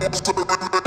monster.